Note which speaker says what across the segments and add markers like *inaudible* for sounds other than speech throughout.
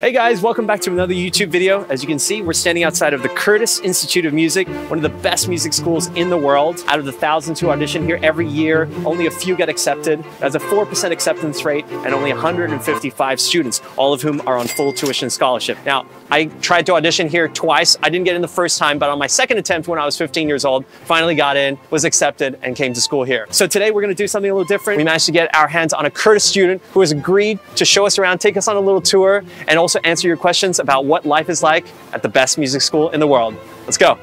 Speaker 1: Hey guys, welcome back to another YouTube video. As you can see, we're standing outside of the Curtis Institute of Music, one of the best music schools in the world. Out of the thousands who audition here every year, only a few get accepted. That's a 4% acceptance rate and only 155 students, all of whom are on full tuition scholarship. Now, I tried to audition here twice. I didn't get in the first time, but on my second attempt when I was 15 years old, finally got in, was accepted, and came to school here. So today we're gonna do something a little different. We managed to get our hands on a Curtis student who has agreed to show us around, take us on a little tour, and also also answer your questions about what life is like at the best music school in the world. Let's go.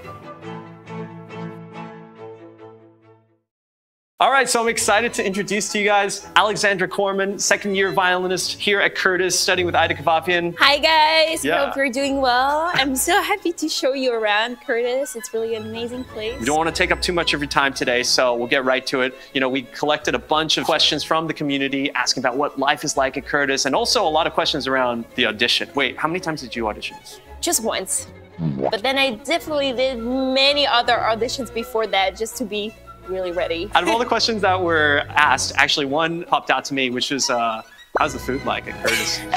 Speaker 1: All right, so I'm excited to introduce to you guys Alexandra Cooreman, second year violinist here at Curtis, studying with Ida Kavafian.
Speaker 2: Hi guys,
Speaker 1: Yeah.
Speaker 2: hope you're doing well. I'm so happy to show you around Curtis. It's really an amazing place.
Speaker 1: We don't want to take up too much of your time today, so we'll get right to it. You know, we collected a bunch of questions from the community asking about what life is like at Curtis, and also a lot of questions around the audition. Wait, how many times did you audition?
Speaker 2: Just once. But then I definitely did many other auditions before that just to be really ready.
Speaker 1: Out of all the questions that were asked, actually one popped out to me, which was, uh, how's the food like at Curtis? *laughs*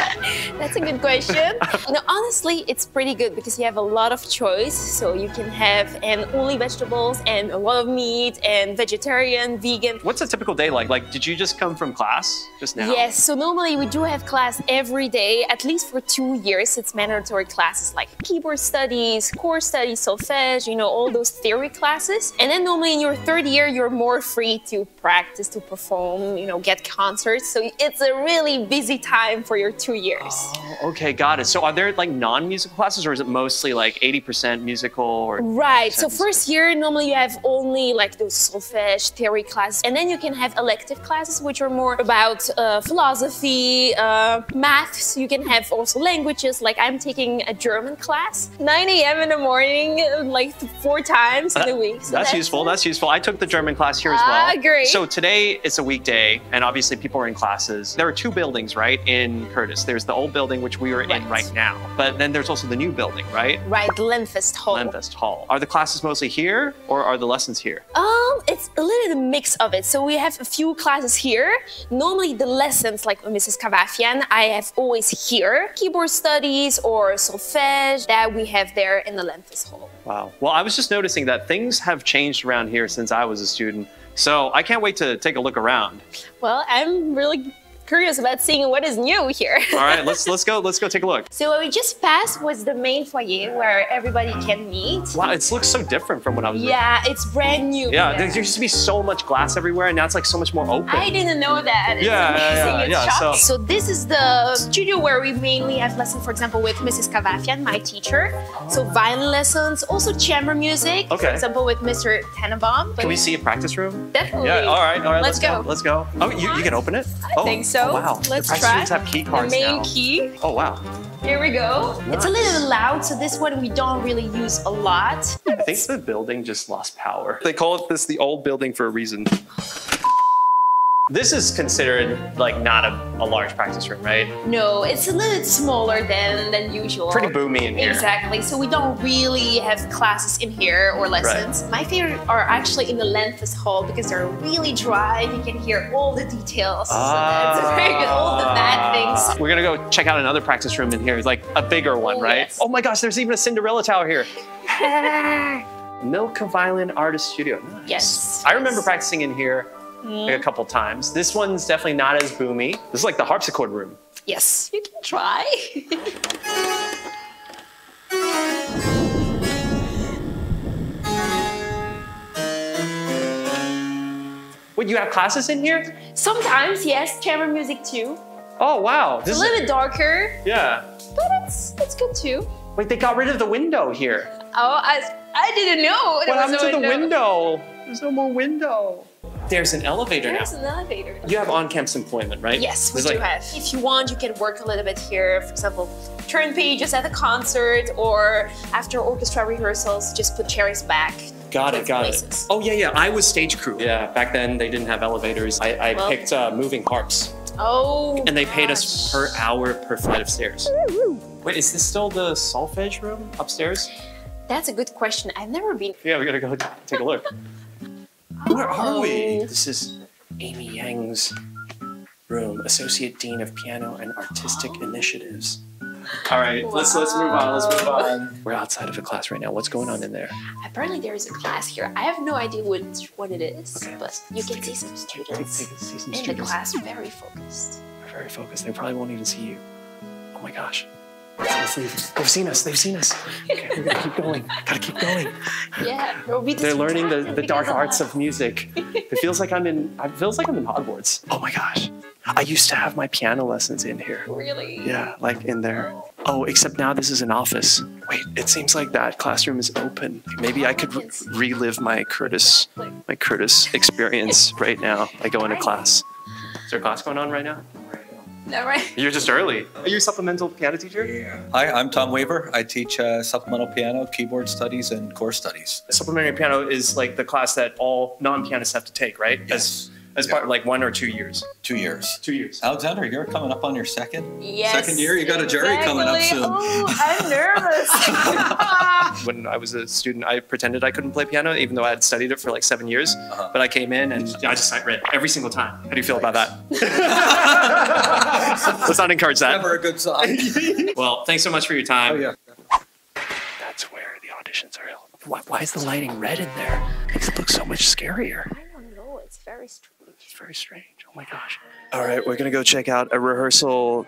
Speaker 2: That's a good question. *laughs* you know, honestly, it's pretty good because you have a lot of choice. So you can have and only vegetables and a lot of meat and vegetarian, vegan.
Speaker 1: What's a typical day like? Like, did you just come from class just now?
Speaker 2: Yes, so normally we do have class every day, at least for two years. It's mandatory classes like keyboard studies, core studies, solfege, you know, all those theory classes. And then normally in your third year, you're more free to practice, to perform, you know, get concerts. So it's a really busy time for your two years.
Speaker 1: Oh, okay, got it. So are there like non-musical classes or is it mostly like 80% musical or?
Speaker 2: Right. So first year, normally you have only like those solfege theory classes, and then you can have elective classes, which are more about uh, philosophy, uh, math. You can have also languages. Like I'm taking a German class, 9 a.m. in the morning, like four times in a week. So
Speaker 1: that's, useful. That's useful. I took the German class here as well.
Speaker 2: Ah, great.
Speaker 1: So today it's a weekday, and obviously people are in classes. There are two buildings, right, in Curtis. There's the old building which we are in
Speaker 2: Right.
Speaker 1: right now, but then there's also the new building, right?
Speaker 2: right, Lenfest Hall.
Speaker 1: Lenfest Hall. Are the classes mostly here, or are the lessons here?
Speaker 2: Um, it's a little mix of it. So we have a few classes here. Normally the lessons, like Mrs. Kavafian, I have always here. Keyboard studies or solfege that we have there in the Lenfest Hall.
Speaker 1: Wow. Well, I was just noticing that things have changed around here since I was a student. So I can't wait to take a look around.
Speaker 2: Well, I'm really curious about seeing what is new here. *laughs*
Speaker 1: All right, let's let's go let's go take a look.
Speaker 2: so what we just passed was the main foyer where everybody can meet.
Speaker 1: Wow, it looks so different from when I was. there.
Speaker 2: Yeah, it's brand new.
Speaker 1: Yeah,
Speaker 2: here.
Speaker 1: there used to be so much glass everywhere, and now it's like so much more open.
Speaker 2: I didn't know that. It's
Speaker 1: Yeah, yeah,
Speaker 2: amazing.
Speaker 1: yeah,
Speaker 2: it's
Speaker 1: yeah, so-
Speaker 2: So... this is the studio where we mainly have lessons, for example, with Mrs. Kavafian, my teacher. So violin lessons, also chamber music.
Speaker 1: Okay.
Speaker 2: For example, with Mr. Tannenbaum.
Speaker 1: Can we see a practice room?
Speaker 2: Definitely.
Speaker 1: Yeah. All right. All right.
Speaker 2: Let's go.
Speaker 1: Let's go. Oh, you, you can open it. I oh.
Speaker 2: think so.
Speaker 1: Oh, wow.
Speaker 2: Let's
Speaker 1: the
Speaker 2: try.
Speaker 1: have key
Speaker 2: The
Speaker 1: cards
Speaker 2: main
Speaker 1: now.
Speaker 2: key.
Speaker 1: Oh wow.
Speaker 2: Here we go. It's a little loud, so this one we don't really use a lot.
Speaker 1: I think the building just lost power. They call it this the old building for a reason. This is considered like not a, a large practice room, right?
Speaker 2: No, it's a little bit smaller than, than usual.
Speaker 1: Pretty boomy in here.
Speaker 2: Exactly. So we don't really have classes in here or lessons. My favorite are actually in the Lenfest Hall because they're really dry. You can hear all the details. So that's very good. All the ah. bad things.
Speaker 1: We're gonna go check out another practice room in here, like a bigger one,
Speaker 2: Oh,
Speaker 1: right?
Speaker 2: yes.
Speaker 1: Oh my gosh, there's even a Cinderella tower here. *laughs* Milka Violin Artist Studio. Nice.
Speaker 2: Yes.
Speaker 1: I remember practicing in here like a couple times. This one's definitely not as boomy. This is like the harpsichord room.
Speaker 2: Yes, you can try. *laughs*
Speaker 1: Would you have classes in here?
Speaker 2: Sometimes, yes, chamber music too.
Speaker 1: Oh wow.
Speaker 2: It's
Speaker 1: This
Speaker 2: a
Speaker 1: is
Speaker 2: little bit darker,
Speaker 1: yeah.
Speaker 2: but it's it's good too.
Speaker 1: Wait, they got rid of the window here.
Speaker 2: Oh, I, I didn't know. there
Speaker 1: What happened
Speaker 2: a
Speaker 1: to the window? There's no more window. There's an elevator now.
Speaker 2: There's
Speaker 1: now.
Speaker 2: an elevator.
Speaker 1: You have on-campus employment, right?
Speaker 2: Yes, we
Speaker 1: There's
Speaker 2: do
Speaker 1: like-
Speaker 2: have. If you want, you can work a little bit here. For example, turn pages at a concert or after orchestra rehearsals, just put chairs back.
Speaker 1: Got it, got
Speaker 2: places.
Speaker 1: it. Oh yeah, yeah. I was stage crew. Yeah, back then they didn't have elevators. I, I
Speaker 2: Well-
Speaker 1: picked uh, moving harps,
Speaker 2: Oh.
Speaker 1: and they paid us per hour per flight of stairs. Wait, is this still the solfege room upstairs?
Speaker 2: That's a good question. I've never been.
Speaker 1: Yeah, we gotta go take a look. *laughs* Where are we? This is Amy Yang's room, Associate Dean of Piano and Artistic Initiatives. All right, let's let's move on. Let's move on. We're outside of a class right now. What's going on in there?
Speaker 2: Apparently there is a class here. I have no idea what what it is,
Speaker 1: Okay,
Speaker 2: but
Speaker 1: let's-
Speaker 2: you can see
Speaker 1: a-
Speaker 2: some
Speaker 1: Take,
Speaker 2: students
Speaker 1: take, see some
Speaker 2: in the class very focused.
Speaker 1: They're very focused. They probably won't even see you. Oh my gosh. They've seen us. They've seen us. Okay, we gotta keep going. Gotta keep going.
Speaker 2: Yeah, we'll be
Speaker 1: They're learning the, the dark arts of music. It feels like I'm in. It feels like I'm in Hogwarts. Oh my gosh. I used to have my piano lessons in here.
Speaker 2: Really?
Speaker 1: Yeah, like in there. Oh, except now this is an office. Wait, it seems like that classroom is open. Maybe I could re- relive my Curtis, my Curtis experience right now. I go into class. Is there a class going on right now? *laughs*
Speaker 2: No, right?
Speaker 1: You're just early. Are you a supplemental piano teacher? Yeah.
Speaker 3: Hi, I'm Tom Waver. I teach uh, supplemental piano, keyboard studies, and core studies.
Speaker 1: Supplementary piano is like the class that all non-pianists have to take, right?
Speaker 3: Yes.
Speaker 1: As, as part of like one or two years.
Speaker 3: Two years.
Speaker 1: Two years.
Speaker 3: Alexander, you're coming up on your second.
Speaker 2: Yes.
Speaker 3: Second year, you got a jury coming up soon.
Speaker 2: Oh, I'm nervous. *laughs*
Speaker 1: When I was a student, I pretended I couldn't play piano, even though I had studied it for like seven years.
Speaker 3: Uh-huh.
Speaker 1: But I came in and I just sight read every single time. How do you feel about that? Let's not encourage that.
Speaker 3: Never a good sign. *laughs*
Speaker 1: Well, thanks so much for your time.
Speaker 3: oh yeah.
Speaker 1: That's where the auditions are held. Why, why is the lighting red in there? Makes it look so much scarier.
Speaker 2: I don't know. It's very strange.
Speaker 1: It's very strange. Oh my gosh. All right, we're gonna go check out a rehearsal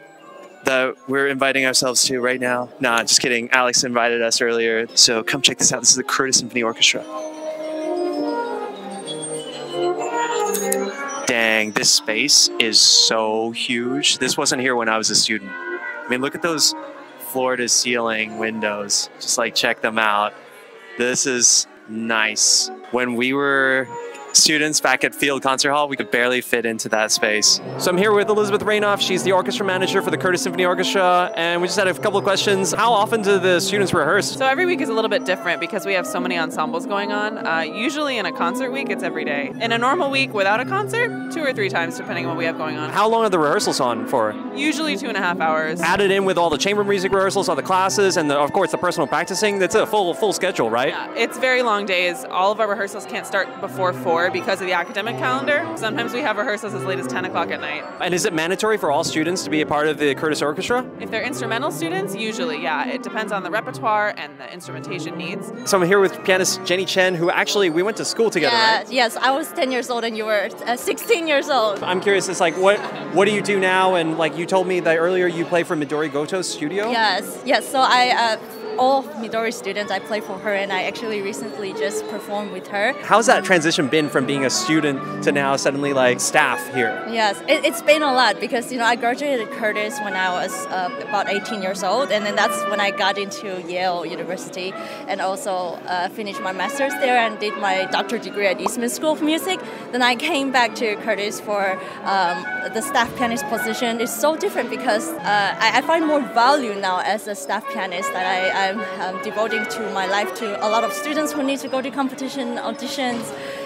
Speaker 1: that we're inviting ourselves to right now. Nah, just kidding. Alex invited us earlier. So come check this out. This is the Curtis Symphony Orchestra. Dang, this space is so huge. This wasn't here when I was a student. I mean, look at those floor to ceiling windows. Just like check them out. This is nice. When we were students back at Field Concert Hall, we could barely fit into that space. So I'm here with Elizabeth Rainoff. She's the orchestra manager for the Curtis Symphony Orchestra, and we just had a couple of questions. How often do the students rehearse?
Speaker 4: So every week is a little bit different because we have so many ensembles going on. Uh, usually in a concert week, it's every day. In a normal week without a concert, two or three times depending on what we have going on.
Speaker 1: How long are the rehearsals on for?
Speaker 4: Usually two and a half hours.
Speaker 1: Added in with all the chamber music rehearsals, all the classes, and the, of course the personal practicing. That's a full full schedule, right?
Speaker 4: Yeah, It's very long days. All of our rehearsals can't start before four because of the academic calendar. Sometimes we have rehearsals as late as 10 o'clock at night.
Speaker 1: And is it mandatory for all students to be a part of the Curtis Orchestra?
Speaker 4: If they're instrumental students, usually, yeah. It depends on the repertoire and the instrumentation needs.
Speaker 1: So I'm here with pianist Jenny Chen, who actually we went to school together,
Speaker 5: Yeah,
Speaker 1: right?
Speaker 5: yes, I was 10 years old and you were uh, 16 years old.
Speaker 1: I'm curious. It's like what what do you do now? And like you told me that earlier, you play for Midori Goto's studio.
Speaker 5: Yes, yes. So I, uh, all Midori students, I play for her, and I actually recently just performed with her.
Speaker 1: How's that transition been from being a student to now suddenly like staff here?
Speaker 5: Yes, it, it's been a lot because you know I graduated Curtis when I was uh, about 18 years old, and then that's when I got into Yale University, and also uh, finished my master's there and did my doctorate degree at Eastman School of Music. Then I came back to Curtis for um, the staff pianist position. It's so different because uh, I, I find more value now as a staff pianist that I, I'm um, devoting to my life to a lot of students who need to go to competition auditions.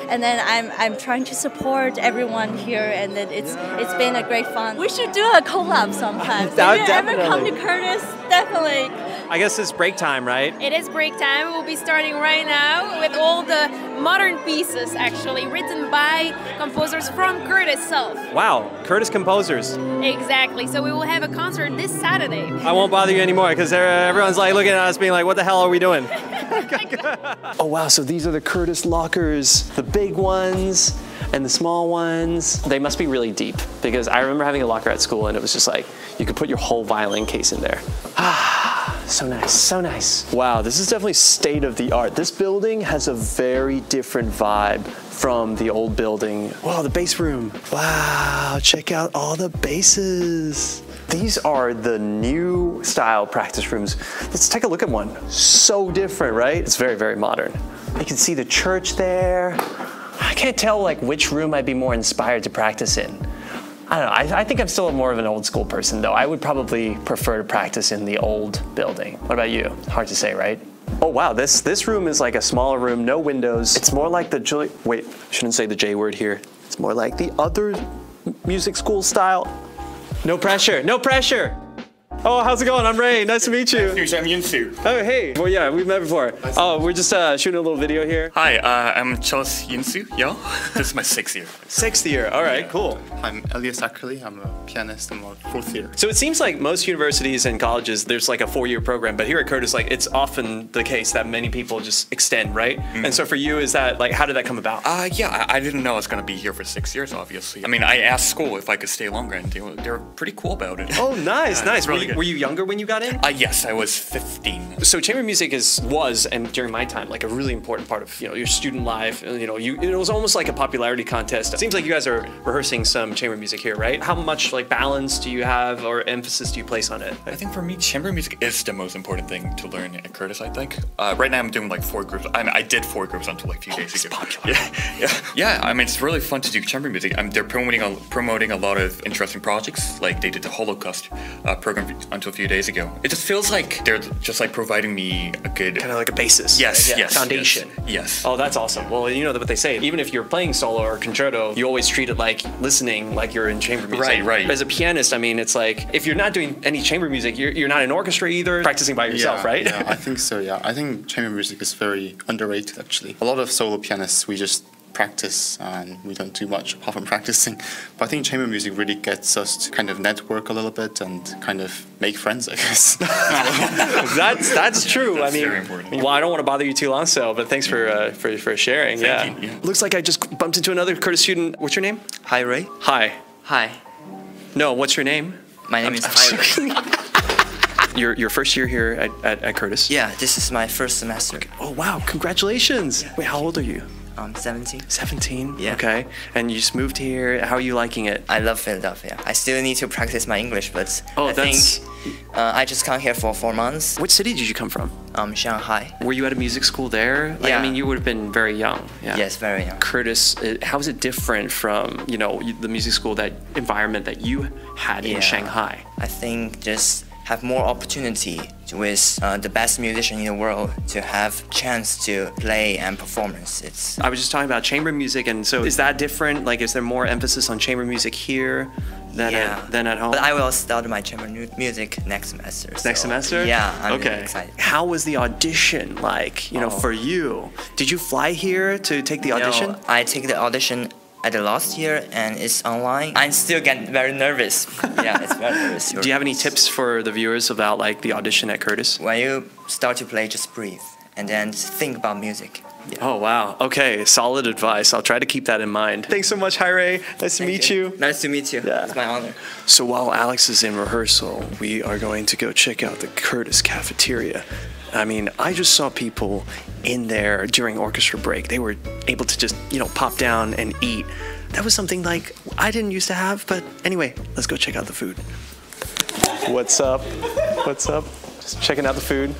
Speaker 5: And then I'm, I'm trying to support everyone here and then it's it's been a great fun. We should do a collab sometime. If you ever come to curtis definitely
Speaker 1: I guess it's break time, right?
Speaker 2: It is break time. We'll be starting right now with all the modern pieces, actually, written by composers from Curtis Self.
Speaker 1: Wow, Curtis composers.
Speaker 2: Exactly. So we will have a concert this Saturday.
Speaker 1: I won't bother you anymore because everyone's like looking at us, being like, "What the hell are we doing?" *laughs* oh wow! So these are the Curtis lockers, the big ones and the small ones. They must be really deep because I remember having a locker at school and it was just like you could put your whole violin case in there. Ah, so nice, so nice. Wow, this is definitely state of the art. This building has a very different vibe from the old building. Wow, the bass room. Wow, check out all the basses. These are the new style practice rooms. Let's take a look at one. So different, right? It's very, very modern. You can see the church there. I can't tell like which room I'd be more inspired to practice in. I don't know. I, I think I'm still more of an old school person, though. I would probably prefer to practice in the old building. What about you? Hard to say, right? Oh wow, this this room is like a smaller room, no windows. It's more like the J. Wait, I shouldn't say the J word here. It's more like the other music school style. No pressure. No pressure. Oh, how's it going? I'm Ray. Nice to meet you.
Speaker 6: I'm Yunsu.
Speaker 1: Oh, hey. Well, yeah, we've met before. Oh, we're just uh, shooting a little video here.
Speaker 6: Hi, uh, I'm Charles Yunsu. Yo, *laughs* this is my sixth year.
Speaker 1: Sixth year. All right, cool.
Speaker 7: I'm Elias Ackerley. I'm a pianist. I'm a fourth year.
Speaker 1: So it seems like most universities and colleges, there's like a four-year program, but here at Curtis, like it's often the case that many people just extend, right? And so for you, is that like how did that come about?
Speaker 6: Uh, yeah, I, I didn't know I was gonna be here for six years. Obviously, I mean, I asked school if I could stay longer, and they were, they were pretty cool about it.
Speaker 1: Oh, nice, *laughs*
Speaker 6: Yeah,
Speaker 1: nice.
Speaker 6: it's
Speaker 1: Were
Speaker 6: really
Speaker 1: you,
Speaker 6: good.
Speaker 1: were you younger when you got in?
Speaker 6: Uh, yes, I was 15.
Speaker 1: So chamber music is was and during my time like a really important part of you know your student life. You know, you it was almost like a popularity contest. It seems like you guys are rehearsing some chamber music here, right? How much like balance do you have or emphasis do you place on it?
Speaker 6: I think for me, chamber music is the most important thing to learn at Curtis. I think. Uh, right now, I'm doing like four groups. I, I did four groups until like a few days ago.
Speaker 1: popular.
Speaker 6: Yeah, yeah, yeah. I mean, it's really fun to do chamber music. Um, they're promoting a, promoting a lot of interesting projects. Like they did the Holocaust uh, program until a few days ago. It just feels like they're just like providing me a good
Speaker 1: Kind of like a basis.
Speaker 6: Yes,
Speaker 1: right? Yeah,
Speaker 6: yes,
Speaker 1: Foundation.
Speaker 6: yes, yes.
Speaker 1: Oh, that's awesome. Well, you know what they say. Even if you're playing solo or concerto, you always treat it like listening, like you're in chamber music.
Speaker 6: Right, right.
Speaker 1: As a pianist, I mean, it's like if you're not doing any chamber music, you're, you're not in orchestra either, practicing by yourself,
Speaker 7: yeah,
Speaker 1: right?
Speaker 7: yeah, I *laughs* think so. Yeah, I think chamber music is very underrated. Actually, a lot of solo pianists we just practice and we don't do much apart from practicing. But I think chamber music really gets us to kind of network a little bit and kind of make friends. I guess. *laughs*
Speaker 1: that's that's true.
Speaker 6: That's
Speaker 1: I mean,
Speaker 6: very important.
Speaker 1: well, I don't want to bother you too long, so but thanks for uh, for for sharing.
Speaker 6: Thank
Speaker 1: yeah.
Speaker 6: you, yeah.
Speaker 1: Looks like I just bumped into another Curtis student. What's your name?
Speaker 8: Hi Ray.
Speaker 1: Hi.
Speaker 8: Hi.
Speaker 1: No, what's your name?
Speaker 8: My name is *laughs* Hi Ray.
Speaker 1: Your your first year here at, at, at Curtis.
Speaker 8: Yeah, this is my first semester.
Speaker 1: Oh wow! Congratulations. Wait, how old are you?
Speaker 8: I'm 17.
Speaker 1: 17.
Speaker 8: Yeah.
Speaker 1: Okay. And you just moved here. How are you liking it?
Speaker 8: I love Philadelphia. I still need to practice my English, but
Speaker 1: Oh,
Speaker 8: I
Speaker 1: that's-
Speaker 8: think uh, I just come here for four months.
Speaker 1: What city did you come from?
Speaker 8: Um, Shanghai.
Speaker 1: Were you at a music school there? Like, I mean, you would have been very young. Yeah.
Speaker 8: Yes, very young.
Speaker 1: Curtis, uh, how is it different from you know the music school that environment that you had in Shanghai?
Speaker 8: I think just have more opportunity with uh, the best musician in the world to have chance to play and performance. It's
Speaker 1: I was just talking about chamber music, and so is that different? Like, is there more emphasis on chamber music here than
Speaker 8: yeah.
Speaker 1: at, than at home?
Speaker 8: But I will start my chamber mu- music next semester.
Speaker 1: Next
Speaker 8: so,
Speaker 1: semester?
Speaker 8: Yeah, I'm
Speaker 1: okay.
Speaker 8: really excited.
Speaker 1: How was the audition like? You know,
Speaker 8: Oh.
Speaker 1: for you, did you fly here to take the audition?
Speaker 8: No, I take the audition at the last year and it's online. I still get very nervous. *laughs* yeah, it's very nervous.
Speaker 1: Do you have any tips for the viewers about like the audition at Curtis?
Speaker 8: When you start to play, just breathe and then think about music.
Speaker 1: Oh wow. Okay, solid advice. I'll try to keep that in mind. Thanks so much, Hyre. Nice to meet you.
Speaker 8: Nice to meet you.
Speaker 1: Yeah.
Speaker 8: It's my honor.
Speaker 1: So while Alex is in rehearsal, we are going to go check out the Curtis cafeteria. I mean, I just saw people in there during orchestra break. They were able to just, you know, pop down and eat. That was something like I didn't used to have, but anyway, let's go check out the food. What's up? What's up? Just checking out the food.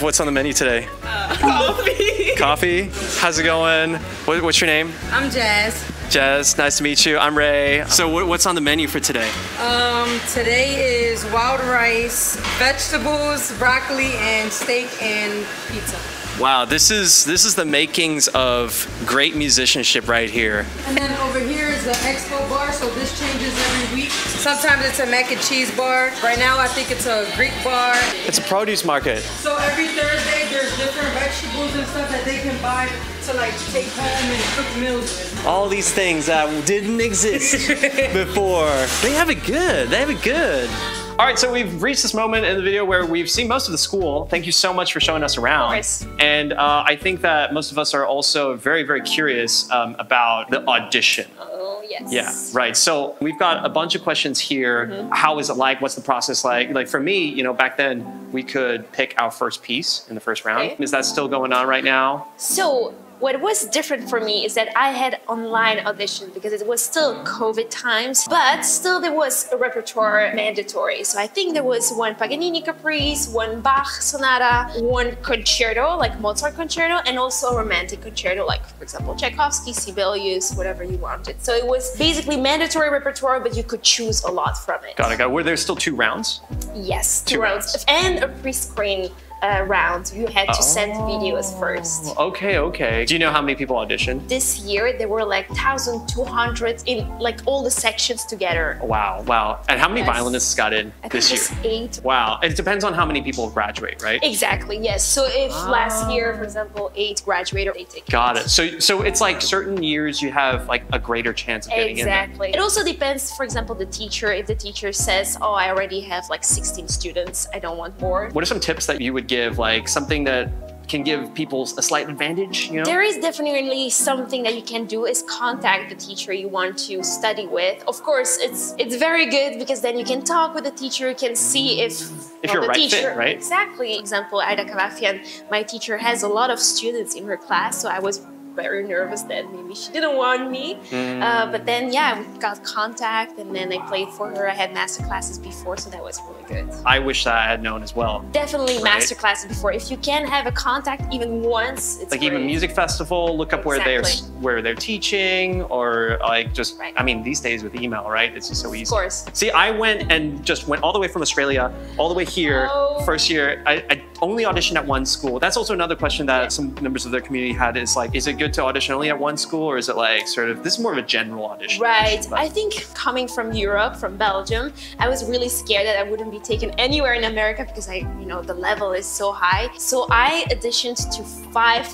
Speaker 1: What's on the menu today?
Speaker 9: Coffee.
Speaker 1: Coffee. How's it going? What, what's your name?
Speaker 9: I'm Jazz.
Speaker 1: Jazz. Nice to meet you. I'm Ray. So what, what's on the menu for today?
Speaker 9: Um, today is wild rice, vegetables, broccoli, and steak and pizza.
Speaker 1: Wow, this is this is the makings of great musicianship right here.
Speaker 9: And then over here is the expo bar, so this changes every week. Sometimes it's a mac and cheese bar. Right now, I think it's a Greek bar.
Speaker 1: It's a produce market.
Speaker 9: So every Thursday, there's different vegetables and stuff that they can buy to like take home and cook meals with.
Speaker 1: All these things that didn't exist *laughs* before. They have it good. They have it good. All right, so we've reached this moment in the video where we've seen most of the school. Thank you so much for showing us around.
Speaker 2: course.
Speaker 1: And uh, I think that most of us are also very, very curious um, about the audition.
Speaker 2: Oh, yes.
Speaker 1: Yeah, right. So we've got a bunch of questions here.
Speaker 2: Mm-hmm.
Speaker 1: How is it like? What's the process like? Like for me, you know, back then we could pick our first piece in the first round.
Speaker 2: Okay.
Speaker 1: Is that still going on right now?
Speaker 2: So what was different for me is that I had online audition because it was still COVID times, but still there was a repertoire mandatory. So I think there was one Paganini Caprice, one Bach Sonata, one concerto, like Mozart concerto, and also a romantic concerto, like for example Tchaikovsky, Sibelius, whatever you wanted. So it was basically mandatory repertoire, but you could choose a lot from it.
Speaker 1: Got it. Got it. Were there still two rounds?
Speaker 2: Yes,
Speaker 1: Two
Speaker 2: two
Speaker 1: rounds.
Speaker 2: rounds and a pre-screen uh, round. You had to send videos first.
Speaker 1: Okay, okay. Do you know how many people auditioned?
Speaker 2: This year there were like 1,200 in like all the sections together.
Speaker 1: Wow, wow. And how many
Speaker 2: Yes.
Speaker 1: violinists got in
Speaker 2: I
Speaker 1: this year?
Speaker 2: eight.
Speaker 1: Wow. It depends on how many people graduate, right?
Speaker 2: Exactly, yes. So if last year, for example, eight graduated, they take
Speaker 1: Got it. So so it's like certain years you have like a greater chance of getting in.
Speaker 2: Exactly. It also depends, for example, the teacher. If the teacher says, "Oh, I already have like 16 students, I don't want more."
Speaker 1: What are some tips that you would give, like something that can give people a slight advantage? You know.
Speaker 2: There is definitely something that you can do is contact the teacher you want to study with. Of course, it's it's very good because then you can talk with the teacher, you can see if
Speaker 1: If
Speaker 2: well,
Speaker 1: you're
Speaker 2: the
Speaker 1: right fit,
Speaker 2: teacher
Speaker 1: right?
Speaker 2: exactly. Example, Ida Kavafian, my teacher has a lot of students in her class, so I was very nervous that maybe she didn't want me.
Speaker 1: Mm.
Speaker 2: Uh, but then yeah, we got contact and then I played for her. I had master classes before, so that was really good.
Speaker 1: I wish that I had known as well.
Speaker 2: Definitely
Speaker 1: Right.
Speaker 2: master classes before. If you can have a contact even once, it's
Speaker 1: like even
Speaker 2: great.
Speaker 1: music festival, look up where they're where they're teaching, or like just
Speaker 2: Right.
Speaker 1: I mean these days with email, right? It's just so easy.
Speaker 2: Of course.
Speaker 1: See, I went and just went all the way from Australia, all the way here.
Speaker 2: Oh.
Speaker 1: First year, I, I only audition at one school. That's also another question that some members of their community had is like, is it good to audition only at one school, or is it like sort of this is more of a general audition?
Speaker 2: Right.
Speaker 1: But-
Speaker 2: I think coming from Europe, from Belgium, I was really scared that I wouldn't be taken anywhere in America because I, you know, the level is so high. So I auditioned to five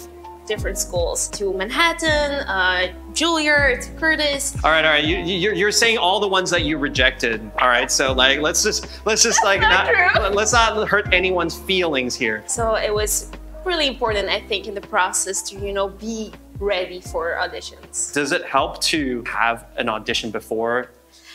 Speaker 2: different schools to Manhattan, uh, To Curtis.
Speaker 1: All right, all right. You, you- you're, you're saying all the ones that you rejected. All right, so like let's just let's just like
Speaker 2: not
Speaker 1: not, let's not hurt anyone's feelings here.
Speaker 2: So it was really important, I think, in the process to, you know, be ready for auditions.
Speaker 1: Does it help to have an audition before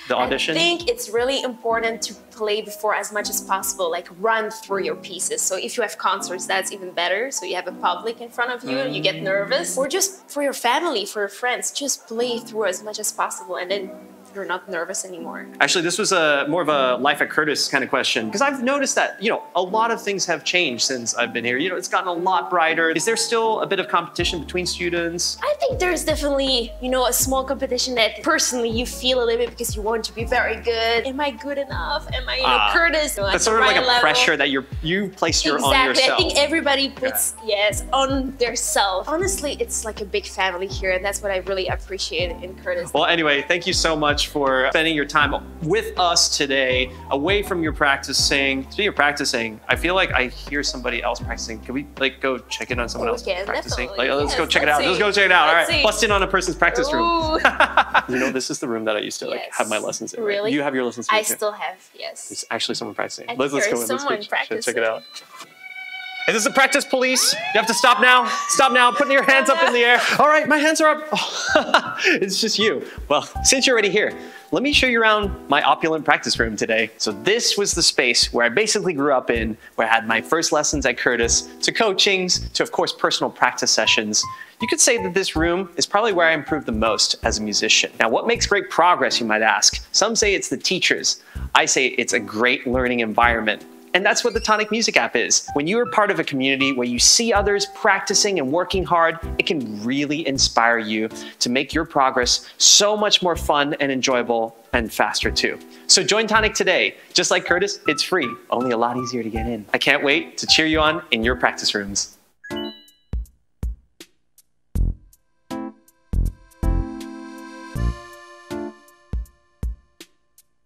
Speaker 1: the audition?
Speaker 2: I think it's really important to play before as much as possible, like run through your pieces. So if you have concerts, that's even better. So you have a public in front of you, and you get mm. nervous. Or just for your family, for your friends, just play through as much as possible and then you're not nervous anymore.
Speaker 1: Actually, this was a more of a life at Curtis kind of question because I've noticed that you know a lot of things have changed since I've been here. You know, it's gotten a lot brighter. Is there still a bit of competition between students?
Speaker 2: I think there's definitely, you know, a small competition that personally you feel a little bit because you want to be very good. Am I good enough? Am I, you know,
Speaker 1: Ah,
Speaker 2: Curtis? I at
Speaker 1: That's sort of like a
Speaker 2: level?
Speaker 1: pressure that you're you place your
Speaker 2: exactly.
Speaker 1: on yourself.
Speaker 2: I think everybody puts yes on their self. Honestly, it's like a big family here, and that's what I really appreciate in Curtis.
Speaker 1: Well, anyway, thank you so much for spending your time with us today, away from your practicing. Speaking of practicing, I feel like I hear somebody else practicing. Can we like go check in on someone
Speaker 2: Oh,
Speaker 1: else
Speaker 2: can,
Speaker 1: practicing?
Speaker 2: definitely.
Speaker 1: Like, oh, let's go check it
Speaker 2: let's
Speaker 1: out. Let's go check it out. All
Speaker 2: Let's
Speaker 1: right,
Speaker 2: see.
Speaker 1: bust in on a person's practice room. *laughs* You know, this is the room that I used to like
Speaker 2: Yes.
Speaker 1: have my lessons in. right?
Speaker 2: Really?
Speaker 1: You have your lessons.
Speaker 2: I
Speaker 1: too.
Speaker 2: still have yes.
Speaker 1: It's actually someone practicing.
Speaker 2: I
Speaker 1: let's, let's go in. Let's go
Speaker 2: someone
Speaker 1: check it out. Hey, this is the practice police. You have to stop now. Stop now. Putting your hands up in the air. All right, my hands are up. *laughs* it's just you. Well, since you're already here, let me show you around my opulent practice room today. So this was the space where I basically grew up in, where I had my first lessons at Curtis, to coachings, to of course personal practice sessions. You could say that this room is probably where I improved the most as a musician. Now, what makes great progress, you might ask? Some say it's the teachers. I say it's a great learning environment. And that's what the Tonic Music app is. When you are part of a community where you see others practicing and working hard, it can really inspire you to make your progress so much more fun and enjoyable and faster too. So join Tonic today. Just like Curtis, it's free, only a lot easier to get in. I can't wait to cheer you on in your practice rooms.